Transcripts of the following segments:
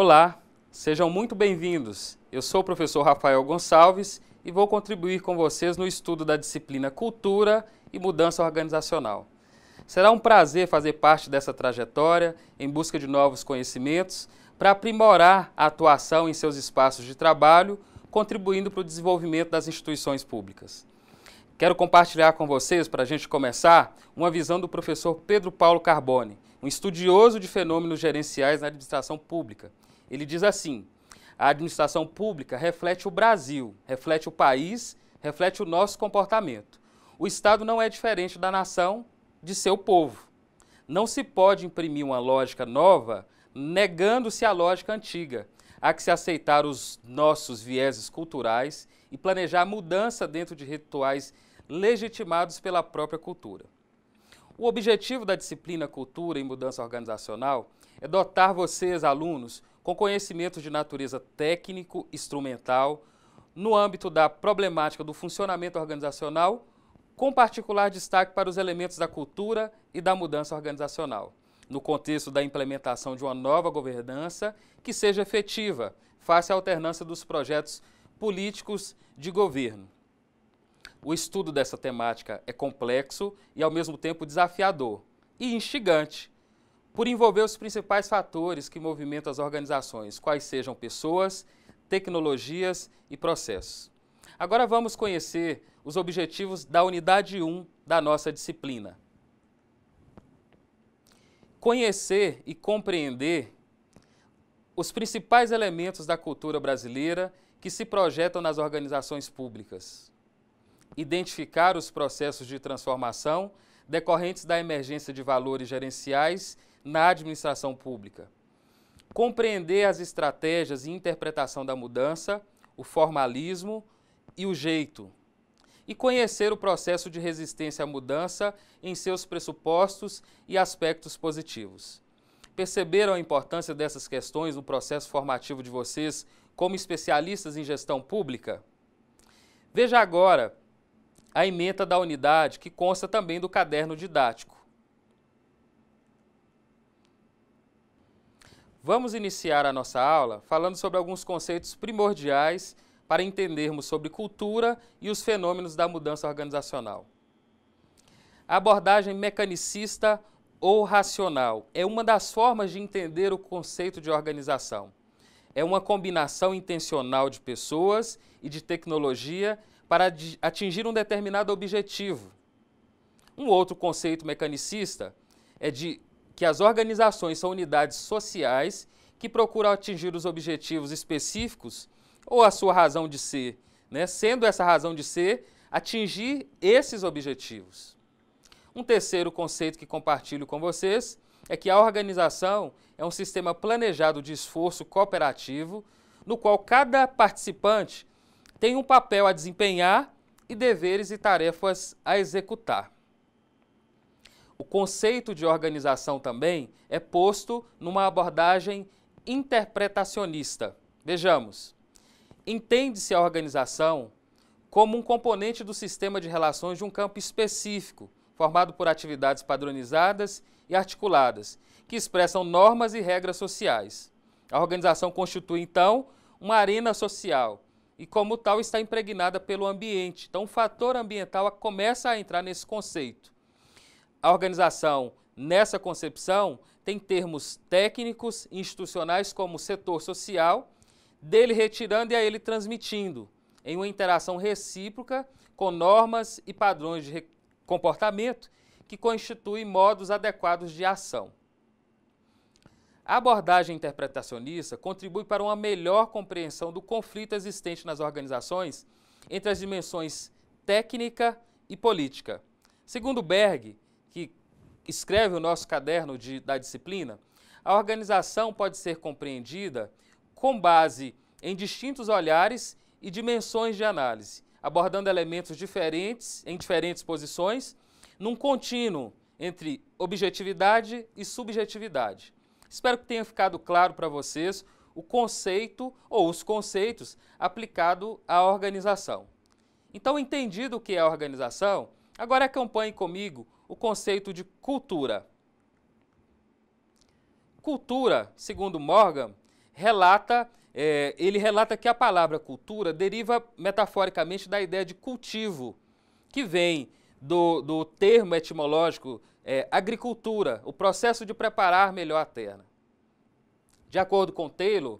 Olá, sejam muito bem-vindos. Eu sou o professor Rafael Gonçalves e vou contribuir com vocês no estudo da disciplina Cultura e Mudança Organizacional. Será um prazer fazer parte dessa trajetória em busca de novos conhecimentos para aprimorar a atuação em seus espaços de trabalho, contribuindo para o desenvolvimento das instituições públicas. Quero compartilhar com vocês, para a gente começar, uma visão do professor Pedro Paulo Carbone, um estudioso de fenômenos gerenciais na administração pública. Ele diz assim: a administração pública reflete o Brasil, reflete o país, reflete o nosso comportamento. O Estado não é diferente da nação de seu povo. Não se pode imprimir uma lógica nova negando-se a lógica antiga. Há que se aceitar os nossos vieses culturais e planejar mudança dentro de rituais legitimados pela própria cultura. O objetivo da disciplina Cultura e Mudança Organizacional é dotar vocês, alunos, com conhecimentos de natureza técnico, instrumental, no âmbito da problemática do funcionamento organizacional, com particular destaque para os elementos da cultura e da mudança organizacional, no contexto da implementação de uma nova governança que seja efetiva, face à alternância dos projetos políticos de governo. O estudo dessa temática é complexo e, ao mesmo tempo, desafiador e instigante, por envolver os principais fatores que movimentam as organizações, quais sejam pessoas, tecnologias e processos. Agora vamos conhecer os objetivos da unidade 1 da nossa disciplina. Conhecer e compreender os principais elementos da cultura brasileira que se projetam nas organizações públicas identificar os processos de transformação decorrentes da emergência de valores gerenciais na administração pública, compreender as estratégias e interpretação da mudança, o formalismo e o jeito, e conhecer o processo de resistência à mudança em seus pressupostos e aspectos positivos. Perceberam a importância dessas questões no processo formativo de vocês como especialistas em gestão pública? Veja agora a ementa da unidade, que consta também do caderno didático. Vamos iniciar a nossa aula falando sobre alguns conceitos primordiais para entendermos sobre cultura e os fenômenos da mudança organizacional. A abordagem mecanicista ou racional é uma das formas de entender o conceito de organização. É uma combinação intencional de pessoas e de tecnologia para atingir um determinado objetivo. Um outro conceito mecanicista é de que as organizações são unidades sociais que procuram atingir os objetivos específicos ou a sua razão de ser, né? sendo essa razão de ser atingir esses objetivos. Um terceiro conceito que compartilho com vocês é que a organização é um sistema planejado de esforço cooperativo, no qual cada participante tem um papel a desempenhar e deveres e tarefas a executar. O conceito de organização também é posto numa abordagem interpretacionista. Vejamos. Entende-se a organização como um componente do sistema de relações de um campo específico, formado por atividades padronizadas e articuladas, que expressam normas e regras sociais. A organização constitui, então, uma arena social e, como tal, está impregnada pelo ambiente. Então, o fator ambiental começa a entrar nesse conceito. A organização, nessa concepção, tem termos técnicos e institucionais como setor social, dele retirando e a ele transmitindo, em uma interação recíproca com normas e padrões de comportamento que constituem modos adequados de ação. A abordagem interpretacionista contribui para uma melhor compreensão do conflito existente nas organizações entre as dimensões técnica e política. Segundo Berg, escreve o nosso caderno de, da disciplina, a organização pode ser compreendida com base em distintos olhares e dimensões de análise, abordando elementos diferentes em diferentes posições, num contínuo entre objetividade e subjetividade. Espero que tenha ficado claro para vocês o conceito ou os conceitos aplicado à organização. Então, entendido o que é a organização, agora acompanhe comigo o conceito de cultura. Cultura, segundo Morgan, relata, é, ele relata que a palavra cultura deriva metaforicamente da ideia de cultivo, que vem do, do termo etimológico é, agricultura, o processo de preparar melhor a terra. De acordo com Taylor,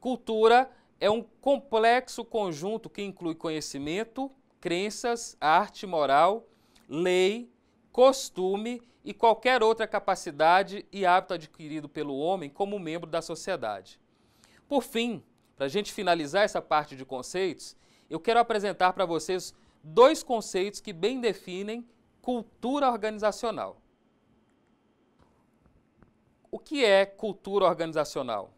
cultura é um complexo conjunto que inclui conhecimento, crenças, arte, moral, lei, costume e qualquer outra capacidade e hábito adquirido pelo homem como membro da sociedade. Por fim, para a gente finalizar essa parte de conceitos, eu quero apresentar para vocês dois conceitos que bem definem cultura organizacional. O que é cultura organizacional?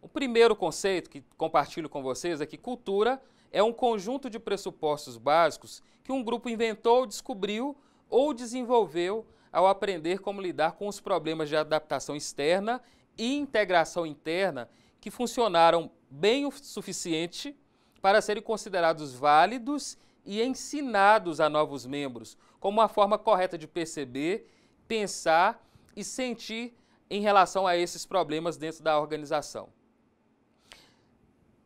O primeiro conceito que compartilho com vocês é que cultura é um conjunto de pressupostos básicos que um grupo inventou, descobriu ou desenvolveu ao aprender como lidar com os problemas de adaptação externa e integração interna que funcionaram bem o suficiente para serem considerados válidos e ensinados a novos membros, como uma forma correta de perceber, pensar e sentir em relação a esses problemas dentro da organização.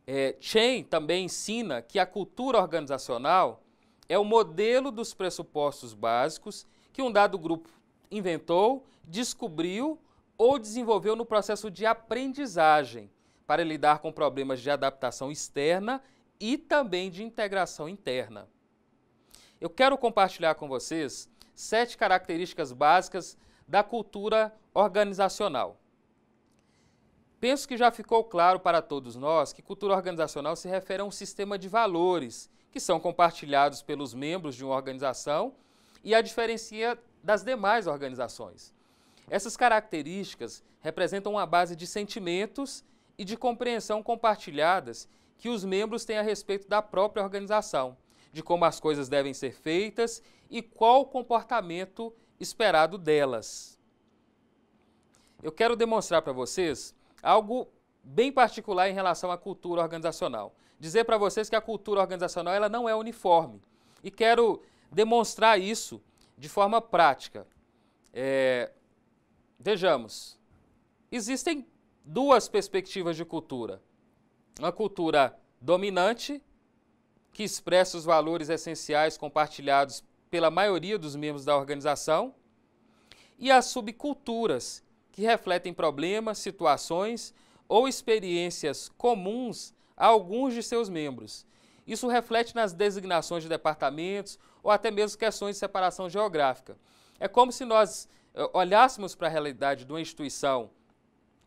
É, Chen também ensina que a cultura organizacional é o modelo dos pressupostos básicos que um dado grupo inventou, descobriu ou desenvolveu no processo de aprendizagem para lidar com problemas de adaptação externa e também de integração interna. Eu quero compartilhar com vocês sete características básicas da cultura organizacional. Penso que já ficou claro para todos nós que cultura organizacional se refere a um sistema de valores que são compartilhados pelos membros de uma organização e a diferencia das demais organizações. Essas características representam uma base de sentimentos e de compreensão compartilhadas que os membros têm a respeito da própria organização, de como as coisas devem ser feitas e qual o comportamento esperado delas. Eu quero demonstrar para vocês algo bem particular em relação à cultura organizacional dizer para vocês que a cultura organizacional ela não é uniforme. E quero demonstrar isso de forma prática. É, vejamos, existem duas perspectivas de cultura. Uma cultura dominante, que expressa os valores essenciais compartilhados pela maioria dos membros da organização, e as subculturas, que refletem problemas, situações ou experiências comuns a alguns de seus membros. Isso reflete nas designações de departamentos ou até mesmo questões de separação geográfica. É como se nós eh, olhássemos para a realidade de uma instituição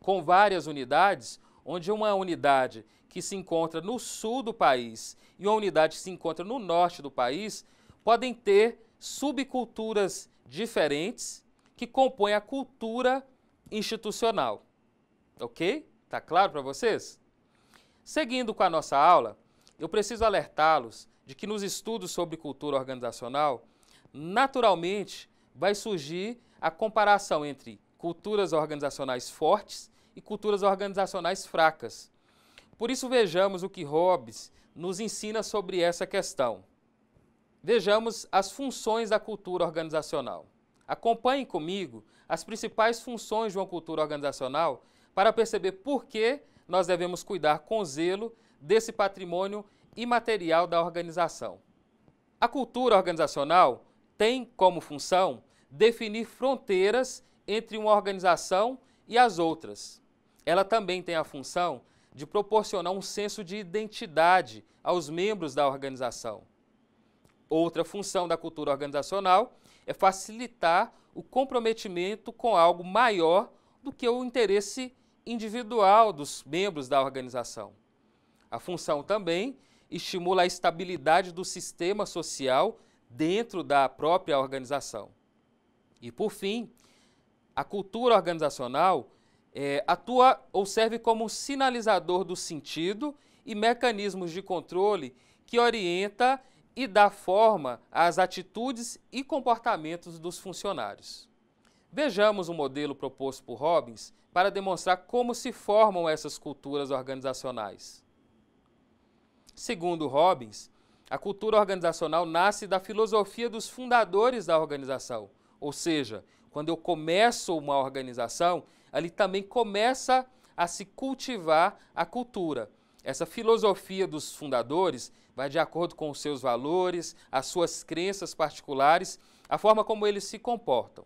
com várias unidades, onde uma unidade que se encontra no sul do país e uma unidade que se encontra no norte do país podem ter subculturas diferentes que compõem a cultura institucional. Ok? Tá claro para vocês? Seguindo com a nossa aula, eu preciso alertá-los de que nos estudos sobre cultura organizacional, naturalmente vai surgir a comparação entre culturas organizacionais fortes e culturas organizacionais fracas. Por isso, vejamos o que Hobbes nos ensina sobre essa questão. Vejamos as funções da cultura organizacional. Acompanhem comigo as principais funções de uma cultura organizacional para perceber por que nós devemos cuidar com zelo desse patrimônio imaterial da organização. A cultura organizacional tem como função definir fronteiras entre uma organização e as outras. Ela também tem a função de proporcionar um senso de identidade aos membros da organização. Outra função da cultura organizacional é facilitar o comprometimento com algo maior do que o interesse individual dos membros da organização. A função também estimula a estabilidade do sistema social dentro da própria organização. E, por fim, a cultura organizacional é, atua ou serve como sinalizador do sentido e mecanismos de controle que orienta e dá forma às atitudes e comportamentos dos funcionários. Vejamos o modelo proposto por Robbins para demonstrar como se formam essas culturas organizacionais. Segundo Robbins, a cultura organizacional nasce da filosofia dos fundadores da organização, ou seja, quando eu começo uma organização, ali também começa a se cultivar a cultura. Essa filosofia dos fundadores vai de acordo com os seus valores, as suas crenças particulares, a forma como eles se comportam.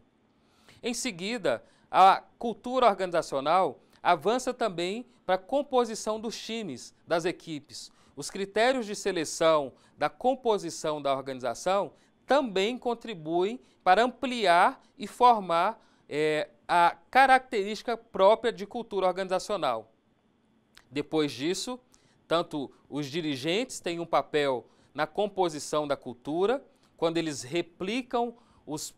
Em seguida, a cultura organizacional avança também para a composição dos times, das equipes. Os critérios de seleção da composição da organização também contribuem para ampliar e formar é, a característica própria de cultura organizacional. Depois disso, tanto os dirigentes têm um papel na composição da cultura, quando eles replicam os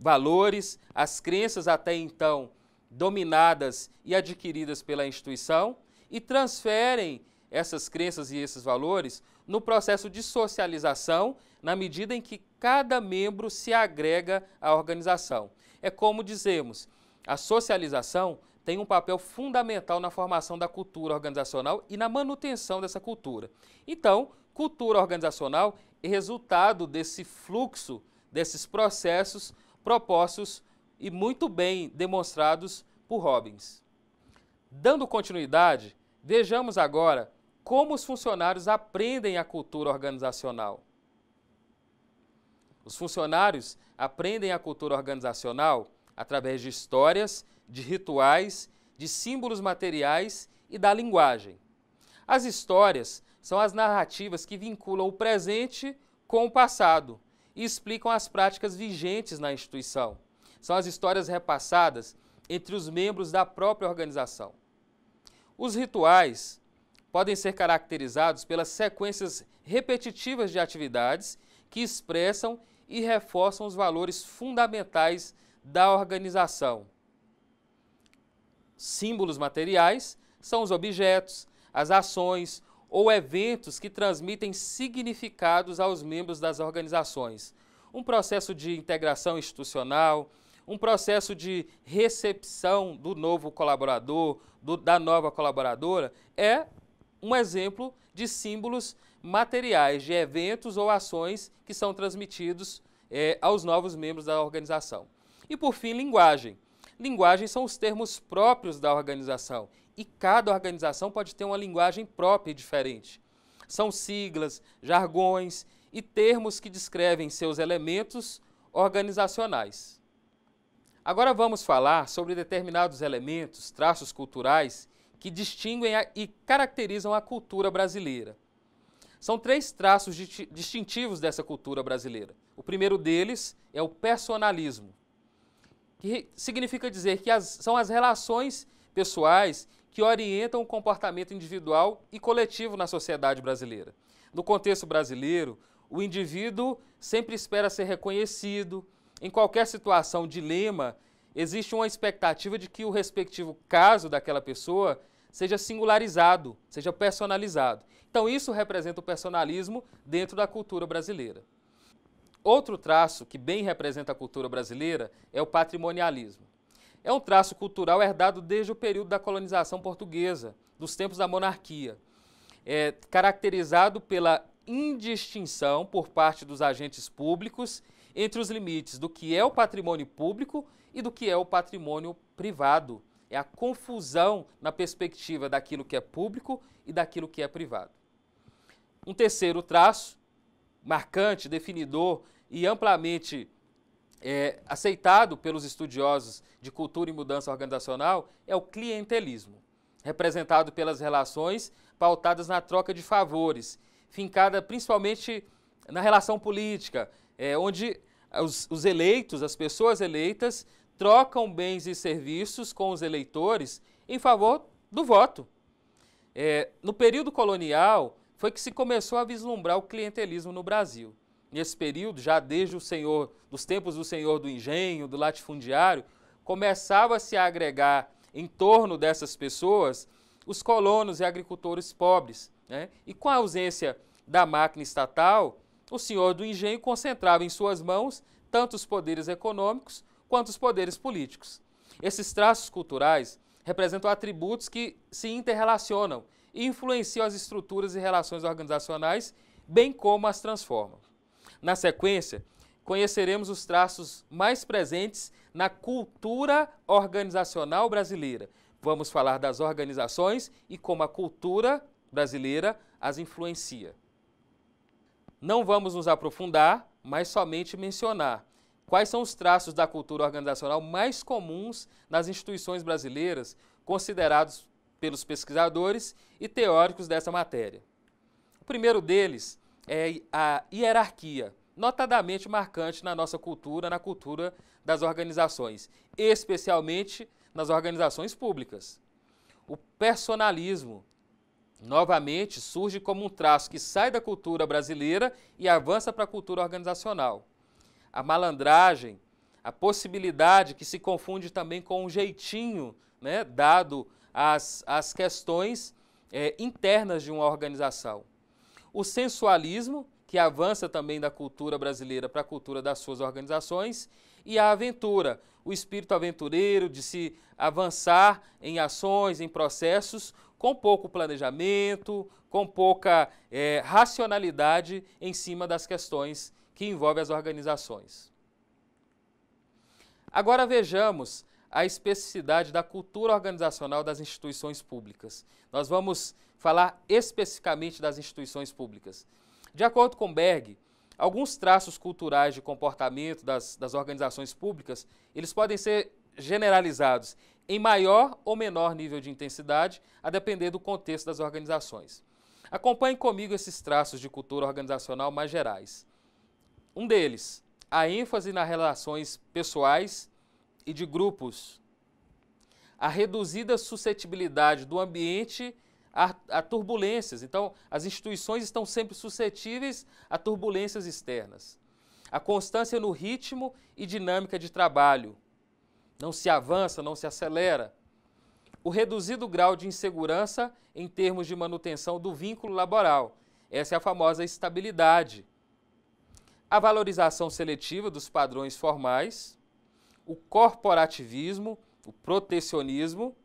valores, as crenças até então dominadas e adquiridas pela instituição e transferem essas crenças e esses valores no processo de socialização, na medida em que cada membro se agrega à organização. É como dizemos, a socialização tem um papel fundamental na formação da cultura organizacional e na manutenção dessa cultura. Então, cultura organizacional é resultado desse fluxo, desses processos propostos e muito bem demonstrados por Robbins. Dando continuidade, vejamos agora como os funcionários aprendem a cultura organizacional. Os funcionários aprendem a cultura organizacional através de histórias, de rituais, de símbolos materiais e da linguagem. As histórias são as narrativas que vinculam o presente com o passado e explicam as práticas vigentes na instituição. São as histórias repassadas entre os membros da própria organização. Os rituais podem ser caracterizados pelas sequências repetitivas de atividades que expressam e reforçam os valores fundamentais da organização. Símbolos materiais são os objetos, as ações, ou eventos que transmitem significados aos membros das organizações. Um processo de integração institucional, um processo de recepção do novo colaborador, do, da nova colaboradora, é um exemplo de símbolos materiais, de eventos ou ações que são transmitidos é, aos novos membros da organização. E por fim, linguagem. Linguagem são os termos próprios da organização e cada organização pode ter uma linguagem própria e diferente. São siglas, jargões e termos que descrevem seus elementos organizacionais. Agora vamos falar sobre determinados elementos, traços culturais que distinguem e caracterizam a cultura brasileira. São três traços distintivos dessa cultura brasileira. O primeiro deles é o personalismo, que significa dizer que as, são as relações pessoais que orientam o comportamento individual e coletivo na sociedade brasileira. No contexto brasileiro, o indivíduo sempre espera ser reconhecido. Em qualquer situação, dilema, existe uma expectativa de que o respectivo caso daquela pessoa seja singularizado, seja personalizado. Então, isso representa o personalismo dentro da cultura brasileira. Outro traço que bem representa a cultura brasileira é o patrimonialismo. É um traço cultural herdado desde o período da colonização portuguesa, dos tempos da monarquia. É caracterizado pela indistinção por parte dos agentes públicos entre os limites do que é o patrimônio público e do que é o patrimônio privado. É a confusão na perspectiva daquilo que é público e daquilo que é privado. Um terceiro traço, marcante, definidor e amplamente é, aceitado pelos estudiosos de cultura e mudança organizacional é o clientelismo, representado pelas relações pautadas na troca de favores, fincada principalmente na relação política, é, onde os, os eleitos, as pessoas eleitas, trocam bens e serviços com os eleitores em favor do voto. É, no período colonial, foi que se começou a vislumbrar o clientelismo no Brasil nesse período, já desde o senhor, dos tempos do senhor do engenho, do latifundiário, começava a se agregar em torno dessas pessoas os colonos e agricultores pobres. Né? E com a ausência da máquina estatal, o senhor do engenho concentrava em suas mãos tanto os poderes econômicos quanto os poderes políticos. Esses traços culturais representam atributos que se interrelacionam e influenciam as estruturas e relações organizacionais, bem como as transformam. Na sequência, conheceremos os traços mais presentes na cultura organizacional brasileira, vamos falar das organizações e como a cultura brasileira as influencia. Não vamos nos aprofundar, mas somente mencionar quais são os traços da cultura organizacional mais comuns nas instituições brasileiras, considerados pelos pesquisadores e teóricos dessa matéria. O primeiro deles é a hierarquia, notadamente marcante na nossa cultura, na cultura das organizações, especialmente nas organizações públicas. O personalismo, novamente, surge como um traço que sai da cultura brasileira e avança para a cultura organizacional. A malandragem, a possibilidade que se confunde também com um jeitinho né, dado às, às questões é, internas de uma organização. O sensualismo, que avança também da cultura brasileira para a cultura das suas organizações, e a aventura, o espírito aventureiro de se avançar em ações, em processos, com pouco planejamento, com pouca é, racionalidade em cima das questões que envolvem as organizações. Agora vejamos a especificidade da cultura organizacional das instituições públicas. Nós vamos falar especificamente das instituições públicas. De acordo com Berg, alguns traços culturais de comportamento das, das organizações públicas, eles podem ser generalizados em maior ou menor nível de intensidade, a depender do contexto das organizações. Acompanhe comigo esses traços de cultura organizacional mais gerais. Um deles, a ênfase nas relações pessoais e de grupos, a reduzida suscetibilidade do ambiente a, turbulências. Então, as instituições estão sempre suscetíveis a turbulências externas. A constância no ritmo e dinâmica de trabalho. Não se avança, não se acelera. O reduzido grau de insegurança em termos de manutenção do vínculo laboral. Essa é a famosa estabilidade. A valorização seletiva dos padrões formais, o corporativismo, o protecionismo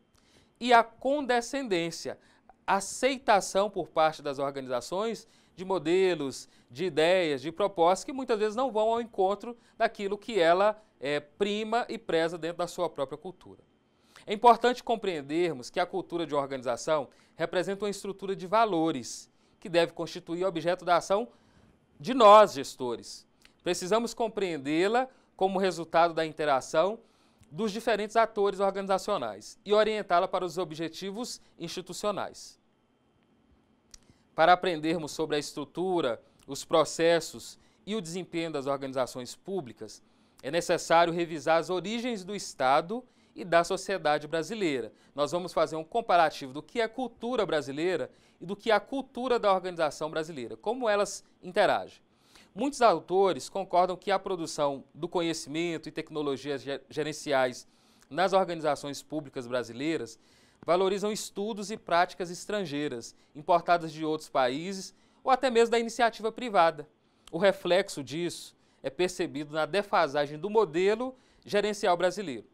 e a condescendência, aceitação por parte das organizações de modelos, de ideias, de propostas que muitas vezes não vão ao encontro daquilo que ela é, prima e preza dentro da sua própria cultura. É importante compreendermos que a cultura de organização representa uma estrutura de valores que deve constituir objeto da ação de nós, gestores. Precisamos compreendê-la como resultado da interação dos diferentes atores organizacionais e orientá-la para os objetivos institucionais. Para aprendermos sobre a estrutura, os processos e o desempenho das organizações públicas, é necessário revisar as origens do Estado e da sociedade brasileira. Nós vamos fazer um comparativo do que é a cultura brasileira e do que é a cultura da organização brasileira, como elas interagem. Muitos autores concordam que a produção do conhecimento e tecnologias gerenciais nas organizações públicas brasileiras valorizam estudos e práticas estrangeiras, importadas de outros países ou até mesmo da iniciativa privada. O reflexo disso é percebido na defasagem do modelo gerencial brasileiro.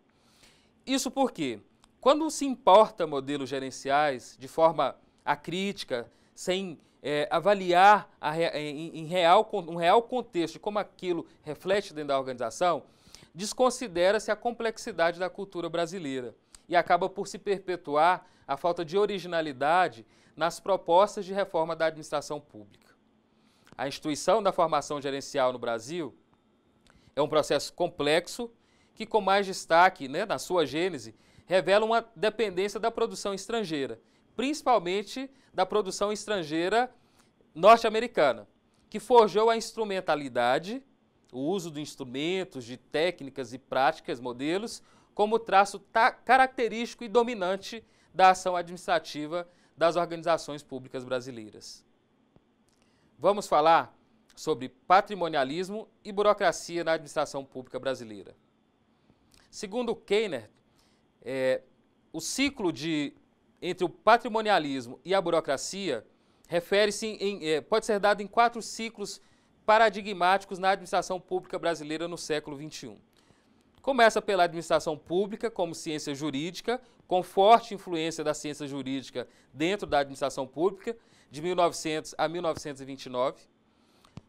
Isso porque, quando se importa modelos gerenciais de forma acrítica, sem é, avaliar a, em, em real, um real contexto como aquilo reflete dentro da organização, desconsidera-se a complexidade da cultura brasileira e acaba por se perpetuar a falta de originalidade nas propostas de reforma da administração pública. A instituição da formação gerencial no Brasil é um processo complexo que, com mais destaque né, na sua gênese, revela uma dependência da produção estrangeira principalmente da produção estrangeira norte-americana, que forjou a instrumentalidade, o uso de instrumentos, de técnicas e práticas, modelos, como traço característico e dominante da ação administrativa das organizações públicas brasileiras. Vamos falar sobre patrimonialismo e burocracia na administração pública brasileira. Segundo Keyner, é, o ciclo de entre o patrimonialismo e a burocracia refere-se é, pode ser dado em quatro ciclos paradigmáticos na administração pública brasileira no século XXI. Começa pela administração pública como ciência jurídica, com forte influência da ciência jurídica dentro da administração pública, de 1900 a 1929.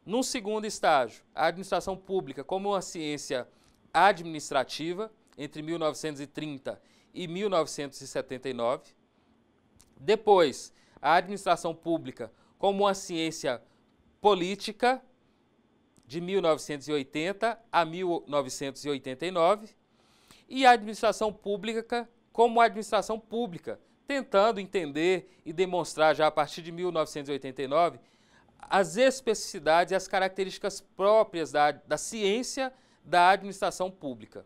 Num segundo estágio, a administração pública como uma ciência administrativa, entre 1930 e 1979. Depois, a administração pública como uma ciência política, de 1980 a 1989, e a administração pública como administração pública, tentando entender e demonstrar já a partir de 1989 as especificidades e as características próprias da, da ciência da administração pública.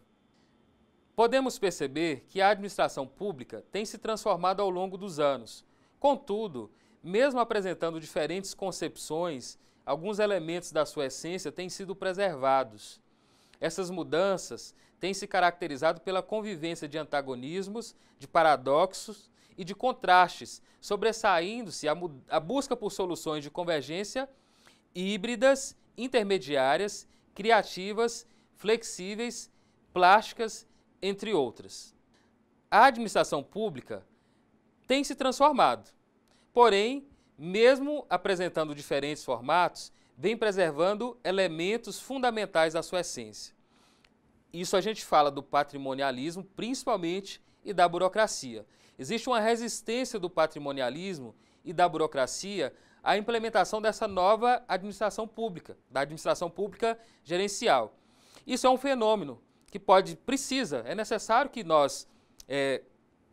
Podemos perceber que a administração pública tem se transformado ao longo dos anos. Contudo, mesmo apresentando diferentes concepções, alguns elementos da sua essência têm sido preservados. Essas mudanças têm se caracterizado pela convivência de antagonismos, de paradoxos e de contrastes, sobressaindo-se a, a, busca por soluções de convergência híbridas, intermediárias, criativas, flexíveis, plásticas, entre outras. A administração pública tem se transformado, porém, mesmo apresentando diferentes formatos, vem preservando elementos fundamentais da sua essência. Isso a gente fala do patrimonialismo, principalmente, e da burocracia. Existe uma resistência do patrimonialismo e da burocracia à implementação dessa nova administração pública, da administração pública gerencial. Isso é um fenômeno que pode, precisa, é necessário que nós, é,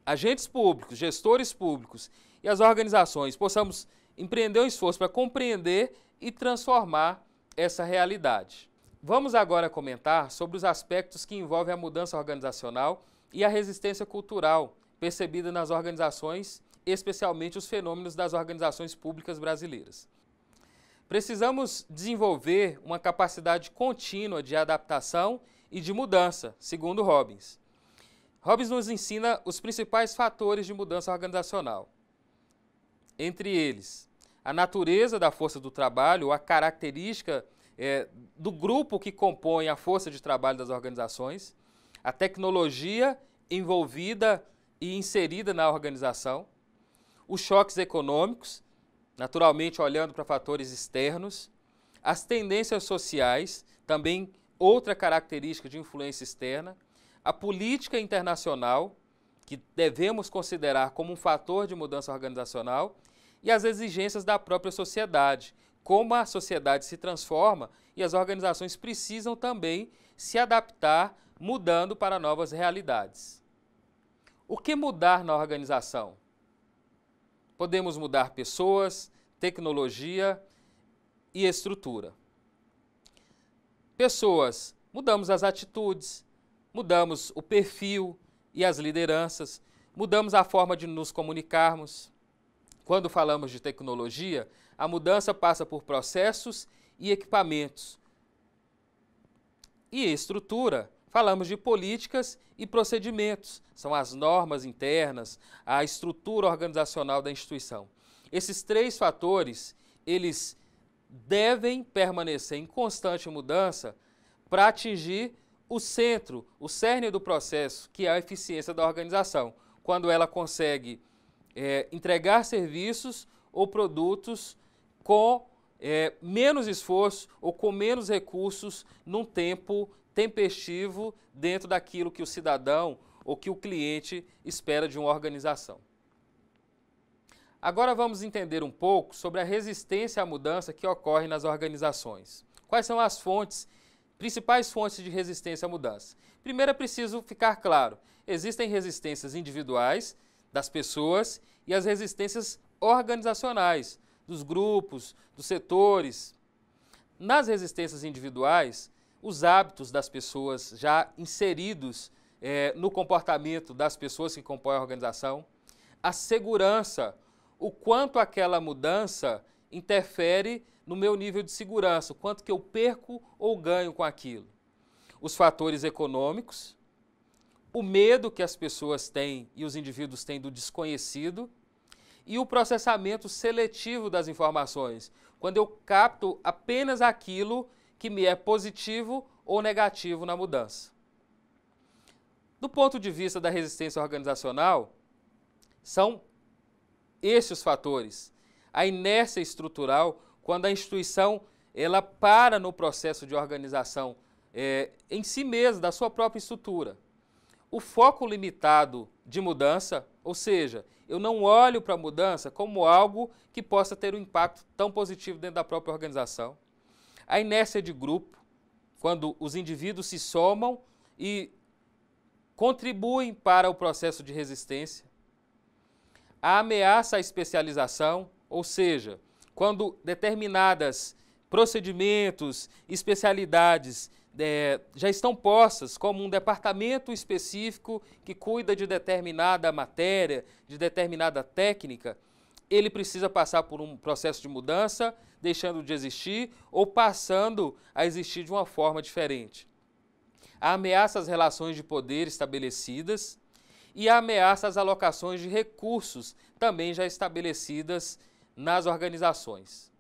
agentes públicos, gestores públicos e as organizações possamos empreender um esforço para compreender e transformar essa realidade. Vamos agora comentar sobre os aspectos que envolvem a mudança organizacional e a resistência cultural percebida nas organizações, especialmente os fenômenos das organizações públicas brasileiras. Precisamos desenvolver uma capacidade contínua de adaptação e de mudança, segundo Robbins. Robbins nos ensina os principais fatores de mudança organizacional. Entre eles, a natureza da força do trabalho, a característica é, do grupo que compõe a força de trabalho das organizações, a tecnologia envolvida e inserida na organização, os choques econômicos, naturalmente olhando para fatores externos, as tendências sociais, também outra característica de influência externa, a política internacional, que devemos considerar como um fator de mudança organizacional, e as exigências da própria sociedade, como a sociedade se transforma e as organizações precisam também se adaptar, mudando para novas realidades. O que mudar na organização? Podemos mudar pessoas, tecnologia e estrutura. Pessoas, mudamos as atitudes, mudamos o perfil e as lideranças, mudamos a forma de nos comunicarmos. Quando falamos de tecnologia, a mudança passa por processos e equipamentos. E estrutura, falamos de políticas e procedimentos, são as normas internas, a estrutura organizacional da instituição. Esses três fatores, eles devem permanecer em constante mudança para atingir o centro, o cerne do processo, que é a eficiência da organização, quando ela consegue é, entregar serviços ou produtos com é, menos esforço ou com menos recursos num tempo tempestivo dentro daquilo que o cidadão ou que o cliente espera de uma organização. Agora vamos entender um pouco sobre a resistência à mudança que ocorre nas organizações. Quais são as fontes, principais fontes de resistência à mudança? Primeiro é preciso ficar claro: existem resistências individuais das pessoas e as resistências organizacionais dos grupos, dos setores. Nas resistências individuais, os hábitos das pessoas já inseridos é, no comportamento das pessoas que compõem a organização, a segurança o quanto aquela mudança interfere no meu nível de segurança, o quanto que eu perco ou ganho com aquilo. Os fatores econômicos, o medo que as pessoas têm e os indivíduos têm do desconhecido e o processamento seletivo das informações, quando eu capto apenas aquilo que me é positivo ou negativo na mudança. Do ponto de vista da resistência organizacional, são esses fatores. A inércia estrutural, quando a instituição ela para no processo de organização é, em si mesma, da sua própria estrutura. o foco limitado de mudança, ou seja, eu não olho para a mudança como algo que possa ter um impacto tão positivo dentro da própria organização. A inércia de grupo, quando os indivíduos se somam e contribuem para o processo de resistência. A ameaça à especialização, ou seja, quando determinadas procedimentos, especialidades é, já estão postas como um departamento específico que cuida de determinada matéria, de determinada técnica, ele precisa passar por um processo de mudança, deixando de existir ou passando a existir de uma forma diferente. A ameaça às relações de poder estabelecidas e ameaça às alocações de recursos também já estabelecidas nas organizações.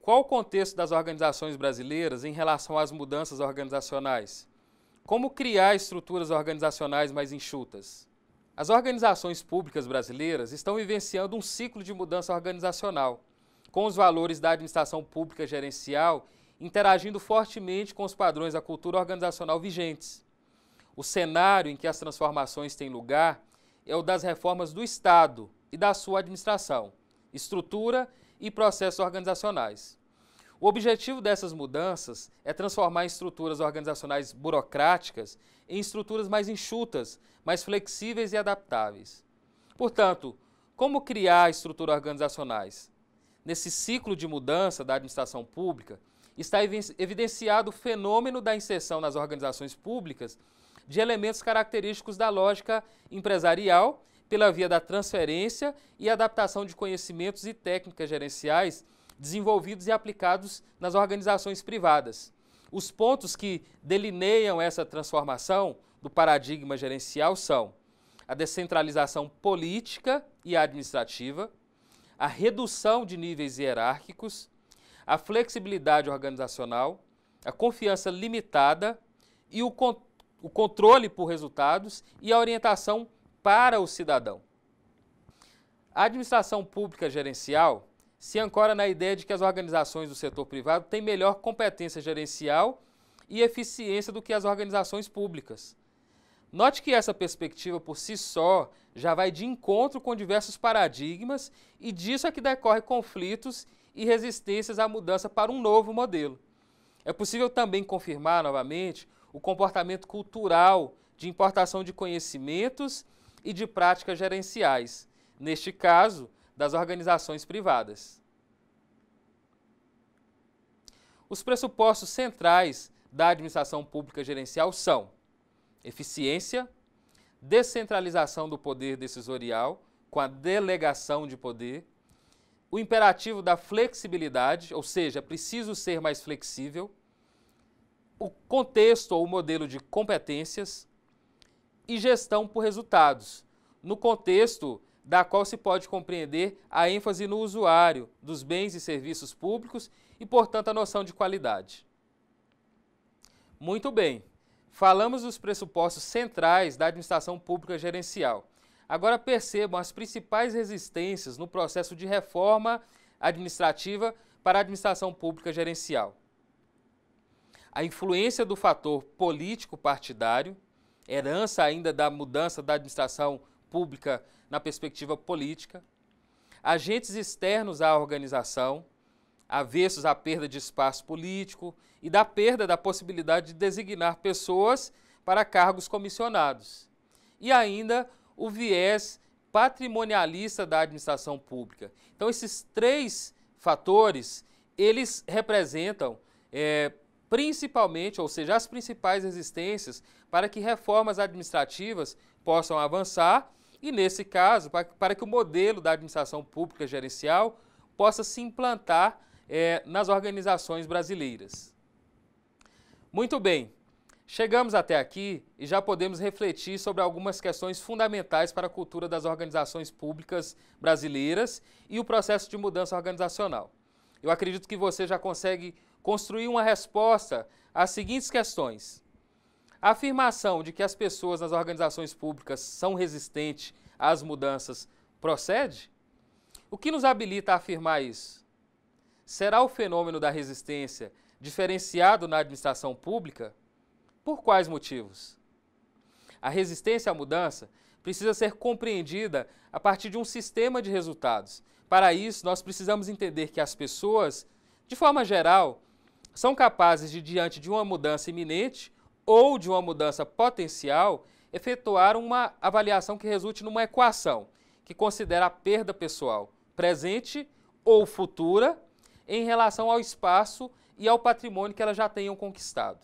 Qual o contexto das organizações brasileiras em relação às mudanças organizacionais? Como criar estruturas organizacionais mais enxutas? As organizações públicas brasileiras estão vivenciando um ciclo de mudança organizacional, com os valores da administração pública gerencial interagindo fortemente com os padrões da cultura organizacional vigentes. O cenário em que as transformações têm lugar é o das reformas do Estado e da sua administração, estrutura e processos organizacionais. O objetivo dessas mudanças é transformar estruturas organizacionais burocráticas em estruturas mais enxutas, mais flexíveis e adaptáveis. Portanto, como criar estruturas organizacionais? Nesse ciclo de mudança da administração pública, está evidenciado o fenômeno da inserção nas organizações públicas de elementos característicos da lógica empresarial pela via da transferência e adaptação de conhecimentos e técnicas gerenciais desenvolvidos e aplicados nas organizações privadas. Os pontos que delineiam essa transformação do paradigma gerencial são a descentralização política e administrativa, a redução de níveis hierárquicos, a flexibilidade organizacional, a confiança limitada e o, con o controle por resultados e a orientação para o cidadão. A administração pública gerencial se ancora na ideia de que as organizações do setor privado têm melhor competência gerencial e eficiência do que as organizações públicas. Note que essa perspectiva por si só já vai de encontro com diversos paradigmas e disso é que decorre conflitos e resistências à mudança para um novo modelo. É possível também confirmar novamente o comportamento cultural de importação de conhecimentos e de práticas gerenciais, neste caso, das organizações privadas. Os pressupostos centrais da administração pública gerencial são eficiência, descentralização do poder decisorial com a delegação de poder, o imperativo da flexibilidade, ou seja, preciso ser mais flexível, o contexto ou o modelo de competências e gestão por resultados, no contexto da qual se pode compreender a ênfase no usuário dos bens e serviços públicos e, portanto, a noção de qualidade. Muito bem, falamos dos pressupostos centrais da administração pública gerencial. Agora percebam as principais resistências no processo de reforma administrativa para a administração pública gerencial. A influência do fator político partidário, herança ainda da mudança da administração pública na perspectiva política, agentes externos à organização, avessos à perda de espaço político e da perda da possibilidade de designar pessoas para cargos comissionados. E ainda o viés patrimonialista da administração pública. Então, esses três fatores, eles representam é, principalmente, ou seja, as principais resistências para que reformas administrativas possam avançar e, nesse caso, para, que o modelo da administração pública gerencial possa se implantar é, nas organizações brasileiras. Muito bem, Chegamos até aqui e já podemos refletir sobre algumas questões fundamentais para a cultura das organizações públicas brasileiras e o processo de mudança organizacional. Eu acredito que você já consegue construir uma resposta às seguintes questões. A afirmação de que as pessoas nas organizações públicas são resistentes às mudanças procede? O que nos habilita a afirmar isso? Será o fenômeno da resistência diferenciado na administração pública? Por quais motivos? A resistência à mudança precisa ser compreendida a partir de um sistema de resultados. Para isso, nós precisamos entender que as pessoas, de forma geral, são capazes de, diante de uma mudança iminente ou de uma mudança potencial, efetuar uma avaliação que resulte numa equação que considera a perda pessoal presente ou futura em relação ao espaço e ao patrimônio que elas já tenham conquistado.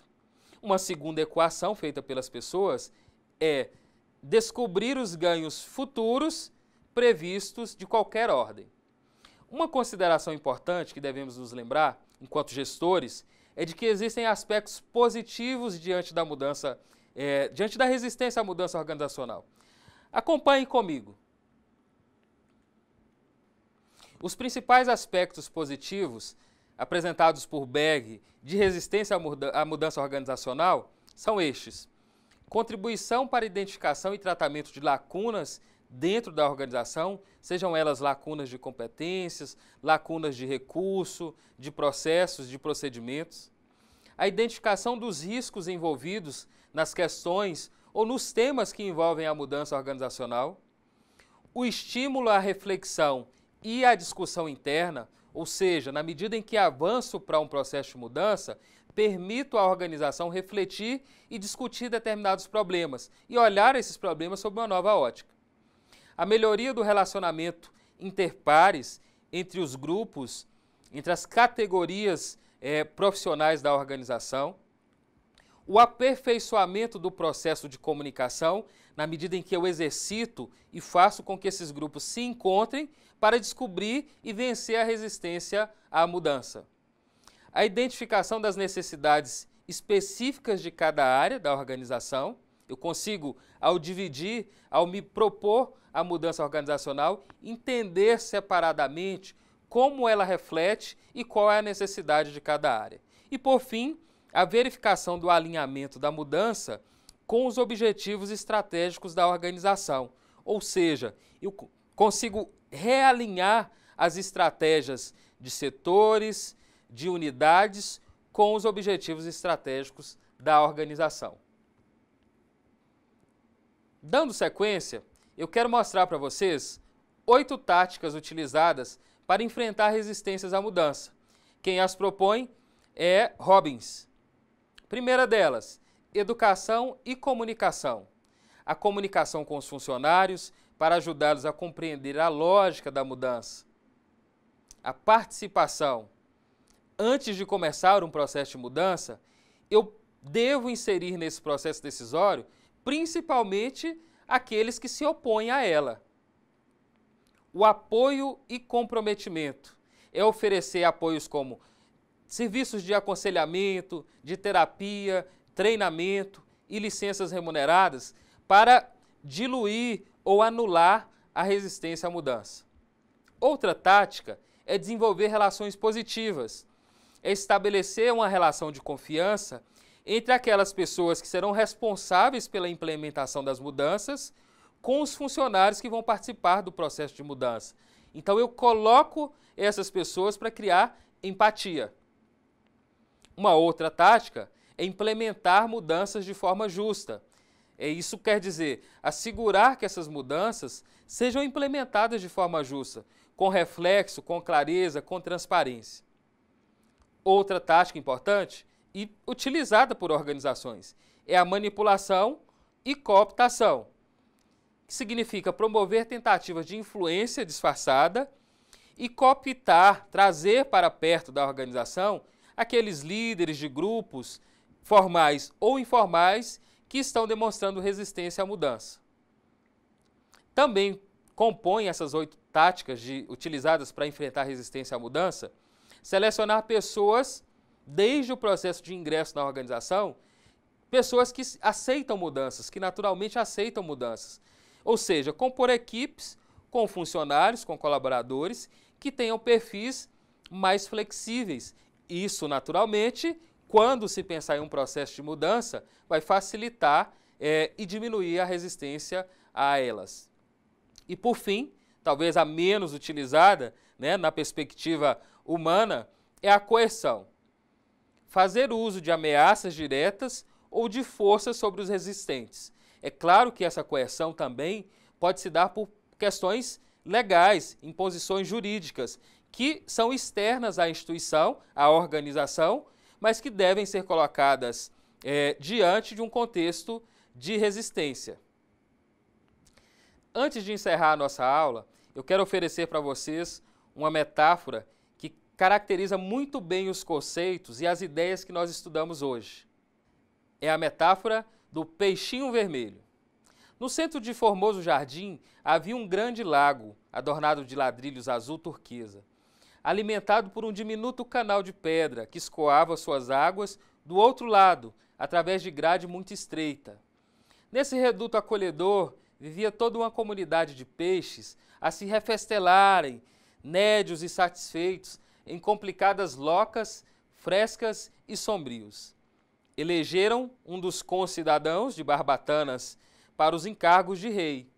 Uma segunda equação feita pelas pessoas é descobrir os ganhos futuros previstos de qualquer ordem. Uma consideração importante que devemos nos lembrar, enquanto gestores, é de que existem aspectos positivos diante da mudança, é, diante da resistência à mudança organizacional. Acompanhe comigo. Os principais aspectos positivos apresentados por Berg de resistência à mudança organizacional são estes: contribuição para identificação e tratamento de lacunas dentro da organização, sejam elas lacunas de competências, lacunas de recurso, de processos, de procedimentos, a identificação dos riscos envolvidos nas questões ou nos temas que envolvem a mudança organizacional, o estímulo à reflexão e à discussão interna, ou seja, na medida em que avanço para um processo de mudança, permito à organização refletir e discutir determinados problemas e olhar esses problemas sob uma nova ótica. A melhoria do relacionamento interpares entre os grupos, entre as categorias é, profissionais da organização, o aperfeiçoamento do processo de comunicação, na medida em que eu exercito e faço com que esses grupos se encontrem para descobrir e vencer a resistência à mudança a identificação das necessidades específicas de cada área da organização. Eu consigo, ao dividir, ao me propor a mudança organizacional, entender separadamente como ela reflete e qual é a necessidade de cada área. E, por fim, a verificação do alinhamento da mudança com os objetivos estratégicos da organização. Ou seja, eu consigo realinhar as estratégias de setores, de unidades com os objetivos estratégicos da organização. Dando sequência, eu quero mostrar para vocês oito táticas utilizadas para enfrentar resistências à mudança. Quem as propõe é Robbins. Primeira delas, educação e comunicação. A comunicação com os funcionários para ajudá-los a compreender a lógica da mudança. A participação, antes de começar um processo de mudança, eu devo inserir nesse processo decisório principalmente aqueles que se opõem a ela. O apoio e comprometimento é oferecer apoios como serviços de aconselhamento, de terapia, treinamento e licenças remuneradas para diluir ou anular a resistência à mudança. Outra tática é desenvolver relações positivas é estabelecer uma relação de confiança entre aquelas pessoas que serão responsáveis pela implementação das mudanças com os funcionários que vão participar do processo de mudança. Então eu coloco essas pessoas para criar empatia. Uma outra tática é implementar mudanças de forma justa. É isso quer dizer assegurar que essas mudanças sejam implementadas de forma justa, com reflexo, com clareza, com transparência. Outra tática importante e utilizada por organizações é a manipulação e cooptação, que significa promover tentativas de influência disfarçada e cooptar, trazer para perto da organização aqueles líderes de grupos formais ou informais que estão demonstrando resistência à mudança. Também compõem essas oito táticas de, utilizadas para enfrentar resistência à mudança selecionar pessoas, desde o processo de ingresso na organização, pessoas que aceitam mudanças, que naturalmente aceitam mudanças. Ou seja, compor equipes com funcionários, com colaboradores, que tenham perfis mais flexíveis. Isso, naturalmente, quando se pensar em um processo de mudança, vai facilitar é, e diminuir a resistência a elas. E, por fim, talvez a menos utilizada, né, na perspectiva humana é a coerção. Fazer uso de ameaças diretas ou de força sobre os resistentes. É claro que essa coerção também pode se dar por questões legais, imposições jurídicas, que são externas à instituição, à organização, mas que devem ser colocadas é, diante de um contexto de resistência. Antes de encerrar a nossa aula, eu quero oferecer para vocês uma metáfora caracteriza muito bem os conceitos e as ideias que nós estudamos hoje. É a metáfora do peixinho vermelho. No centro de Formoso Jardim havia um grande lago, adornado de ladrilhos azul turquesa, alimentado por um diminuto canal de pedra que escoava suas águas do outro lado, através de grade muito estreita. Nesse reduto acolhedor vivia toda uma comunidade de peixes a se refestelarem, nédios e satisfeitos, em complicadas locas, frescas e sombrios. Elegeram um dos concidadãos de Barbatanas para os encargos de rei.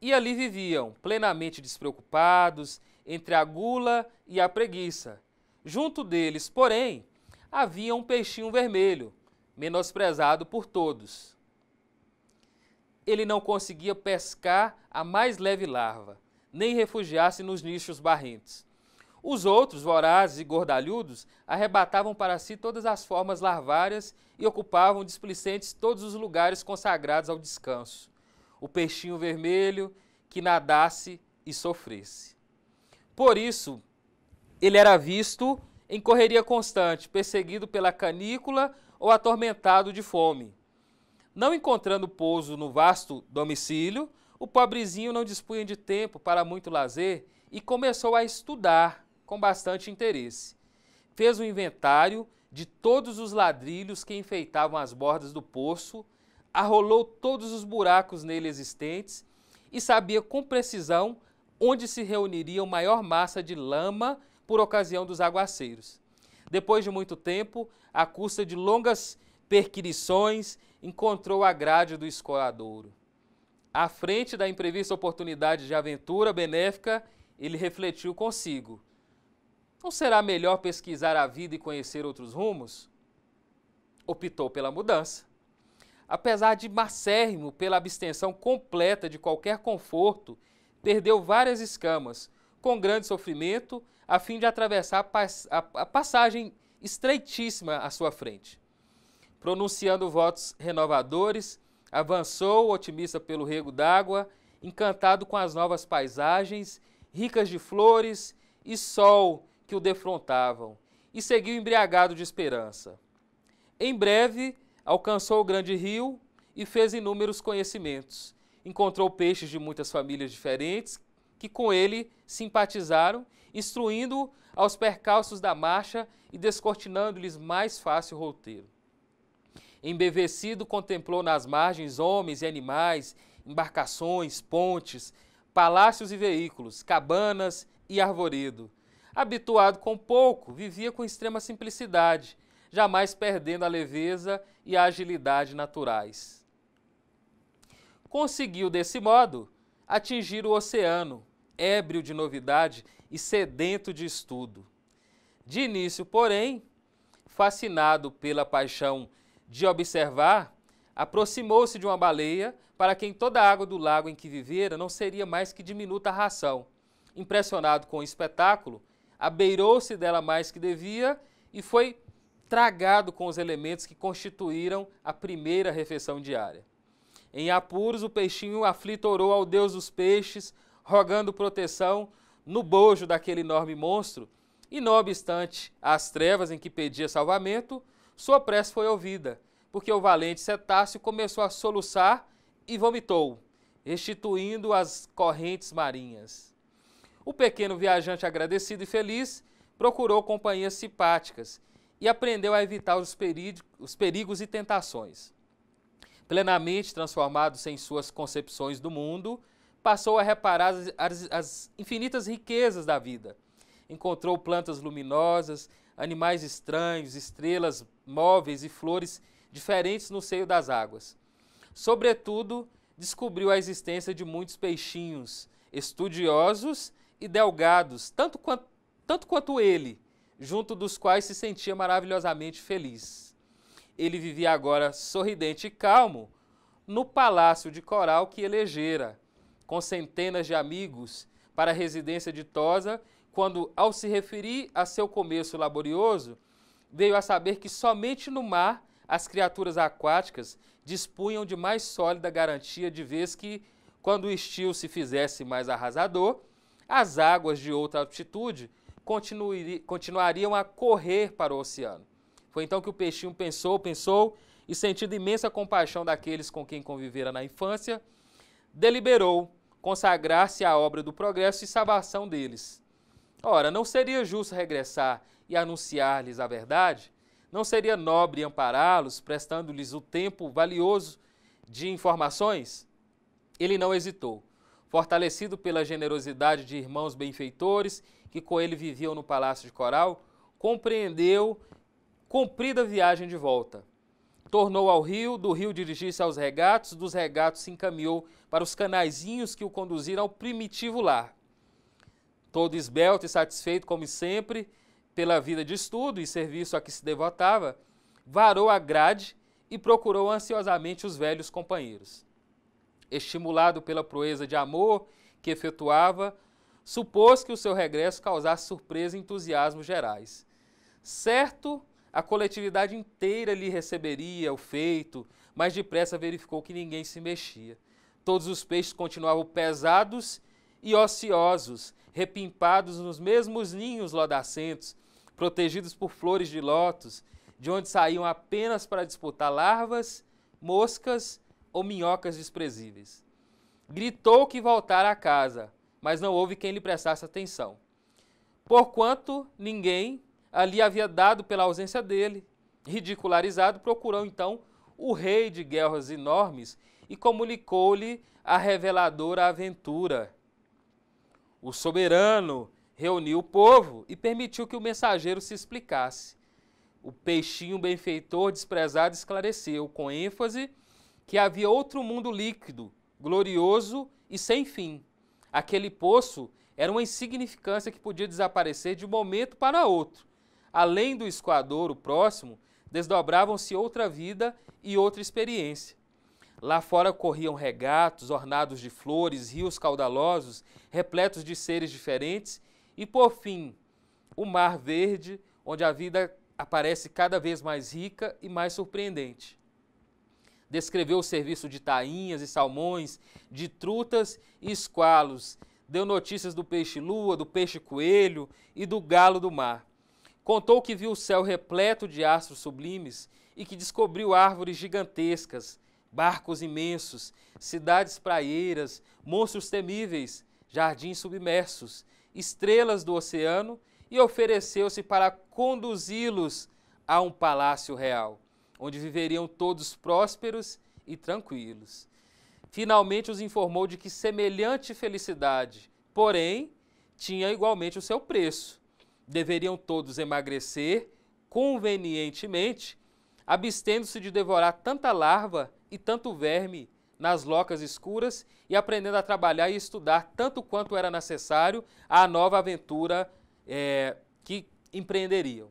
E ali viviam, plenamente despreocupados, entre a gula e a preguiça. Junto deles, porém, havia um peixinho vermelho, menosprezado por todos ele não conseguia pescar a mais leve larva, nem refugiar-se nos nichos barrentos. Os outros, vorazes e gordalhudos, arrebatavam para si todas as formas larvárias e ocupavam displicentes todos os lugares consagrados ao descanso. O peixinho vermelho que nadasse e sofresse. Por isso, ele era visto em correria constante, perseguido pela canícula ou atormentado de fome. Não encontrando pouso no vasto domicílio, o pobrezinho não dispunha de tempo para muito lazer e começou a estudar com bastante interesse. Fez um inventário de todos os ladrilhos que enfeitavam as bordas do poço, arrolou todos os buracos nele existentes e sabia com precisão onde se reuniria maior massa de lama por ocasião dos aguaceiros. Depois de muito tempo, à custa de longas perquirições encontrou a grade do escoadouro. À frente da imprevista oportunidade de aventura benéfica, ele refletiu consigo: Não será melhor pesquisar a vida e conhecer outros rumos? Optou pela mudança. Apesar de macérrimo pela abstenção completa de qualquer conforto, perdeu várias escamas, com grande sofrimento, a fim de atravessar a passagem estreitíssima à sua frente pronunciando votos renovadores, avançou otimista pelo rego d'água, encantado com as novas paisagens, ricas de flores e sol que o defrontavam, e seguiu embriagado de esperança. Em breve, alcançou o grande rio e fez inúmeros conhecimentos. Encontrou peixes de muitas famílias diferentes que com ele simpatizaram, instruindo aos percalços da marcha e descortinando-lhes mais fácil roteiro. Embevecido, contemplou nas margens homens e animais, embarcações, pontes, palácios e veículos, cabanas e arvoredo. Habituado com pouco, vivia com extrema simplicidade, jamais perdendo a leveza e a agilidade naturais. Conseguiu, desse modo, atingir o oceano, ébrio de novidade e sedento de estudo. De início, porém, fascinado pela paixão de observar, aproximou-se de uma baleia, para quem toda a água do lago em que vivera não seria mais que diminuta ração. Impressionado com o espetáculo, abeirou-se dela mais que devia e foi tragado com os elementos que constituíram a primeira refeição diária. Em apuros, o peixinho aflito orou ao deus dos peixes, rogando proteção no bojo daquele enorme monstro, e não obstante as trevas em que pedia salvamento, sua prece foi ouvida, porque o valente cetáceo começou a soluçar e vomitou, restituindo as correntes marinhas. O pequeno viajante, agradecido e feliz, procurou companhias simpáticas e aprendeu a evitar os, os perigos e tentações. Plenamente transformado em suas concepções do mundo, passou a reparar as, as infinitas riquezas da vida. Encontrou plantas luminosas, animais estranhos, estrelas móveis e flores diferentes no seio das águas. Sobretudo, descobriu a existência de muitos peixinhos estudiosos e delgados, tanto quanto, tanto quanto ele, junto dos quais se sentia maravilhosamente feliz. ele vivia agora sorridente e calmo no palácio de coral que elegera, com centenas de amigos, para a residência ditosa, quando, ao se referir a seu começo laborioso, veio a saber que somente no mar as criaturas aquáticas dispunham de mais sólida garantia de vez que, quando o estio se fizesse mais arrasador, as águas de outra altitude continuariam a correr para o oceano. Foi então que o peixinho pensou, pensou e, sentindo imensa compaixão daqueles com quem convivera na infância, deliberou consagrar-se à obra do progresso e salvação deles. Ora, não seria justo regressar e anunciar-lhes a verdade? Não seria nobre ampará-los, prestando-lhes o tempo valioso de informações? Ele não hesitou. Fortalecido pela generosidade de irmãos benfeitores que com ele viviam no palácio de Coral, compreendeu cumprida viagem de volta. Tornou ao rio, do rio dirigir-se aos regatos, dos regatos se encaminhou para os canaizinhos que o conduziram ao primitivo lar. Todo esbelto e satisfeito, como sempre, pela vida de estudo e serviço a que se devotava, varou a grade e procurou ansiosamente os velhos companheiros. Estimulado pela proeza de amor que efetuava, supôs que o seu regresso causasse surpresa e entusiasmo gerais. Certo, a coletividade inteira lhe receberia o feito, mas depressa verificou que ninguém se mexia. Todos os peixes continuavam pesados e ociosos, repimpados nos mesmos ninhos lodacentos, protegidos por flores de lótus, de onde saíam apenas para disputar larvas, moscas ou minhocas desprezíveis. Gritou que voltara a casa, mas não houve quem lhe prestasse atenção. Porquanto ninguém ali havia dado pela ausência dele, ridicularizado, procurou então o rei de guerras enormes e comunicou-lhe a reveladora aventura. O soberano reuniu o povo e permitiu que o mensageiro se explicasse. O peixinho benfeitor desprezado esclareceu, com ênfase, que havia outro mundo líquido, glorioso e sem fim. Aquele poço era uma insignificância que podia desaparecer de um momento para outro. Além do escoador, próximo, desdobravam-se outra vida e outra experiência. Lá fora corriam regatos ornados de flores, rios caudalosos, repletos de seres diferentes e, por fim, o mar verde, onde a vida aparece cada vez mais rica e mais surpreendente. Descreveu o serviço de tainhas e salmões, de trutas e esqualos, deu notícias do peixe-lua, do peixe-coelho e do galo do mar. Contou que viu o céu repleto de astros sublimes e que descobriu árvores gigantescas, barcos imensos, cidades praieiras, monstros temíveis, jardins submersos, estrelas do oceano e ofereceu-se para conduzi-los a um palácio real, onde viveriam todos prósperos e tranquilos. Finalmente os informou de que semelhante felicidade, porém, tinha igualmente o seu preço. Deveriam todos emagrecer convenientemente, abstendo-se de devorar tanta larva e tanto verme nas locas escuras e aprendendo a trabalhar e estudar tanto quanto era necessário à nova aventura é, que empreenderiam.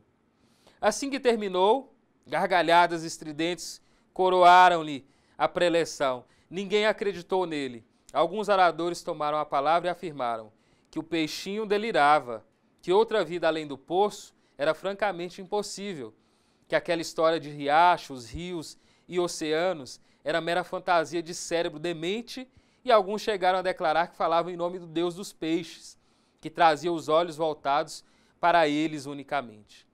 Assim que terminou, gargalhadas estridentes coroaram-lhe a preleção. Ninguém acreditou nele. Alguns oradores tomaram a palavra e afirmaram que o peixinho delirava, que outra vida além do poço era francamente impossível, que aquela história de riachos, rios e oceanos era mera fantasia de cérebro demente, e alguns chegaram a declarar que falavam em nome do Deus dos peixes, que trazia os olhos voltados para eles unicamente.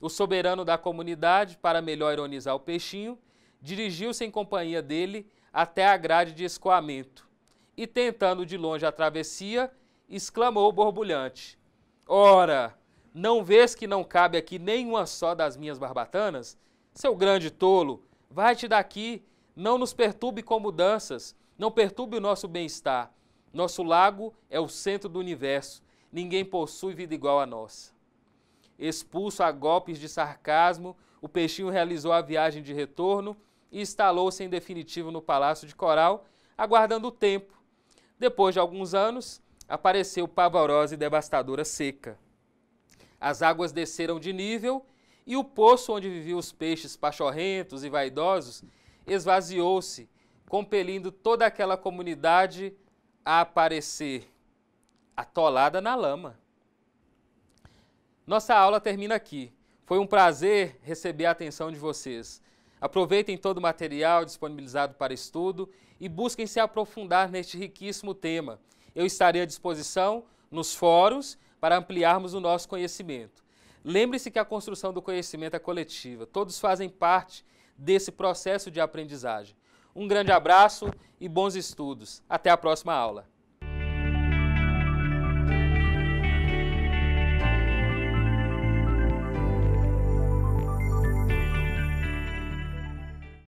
O soberano da comunidade, para melhor ironizar o peixinho, dirigiu-se em companhia dele até a grade de escoamento e, tentando de longe a travessia, exclamou borbulhante: Ora, não vês que não cabe aqui nenhuma só das minhas barbatanas? Seu grande tolo, vai-te daqui não nos perturbe com mudanças, não perturbe o nosso bem-estar. Nosso lago é o centro do universo. Ninguém possui vida igual a nossa. Expulso a golpes de sarcasmo, o peixinho realizou a viagem de retorno e instalou-se em definitivo no Palácio de Coral, aguardando o tempo. Depois de alguns anos, apareceu pavorosa e devastadora seca. As águas desceram de nível e o poço onde viviam os peixes pachorrentos e vaidosos esvaziou-se, compelindo toda aquela comunidade a aparecer atolada na lama. Nossa aula termina aqui. Foi um prazer receber a atenção de vocês. Aproveitem todo o material disponibilizado para estudo e busquem se aprofundar neste riquíssimo tema. Eu estarei à disposição nos fóruns para ampliarmos o nosso conhecimento. Lembre-se que a construção do conhecimento é coletiva, todos fazem parte desse processo de aprendizagem. Um grande abraço e bons estudos. Até a próxima aula.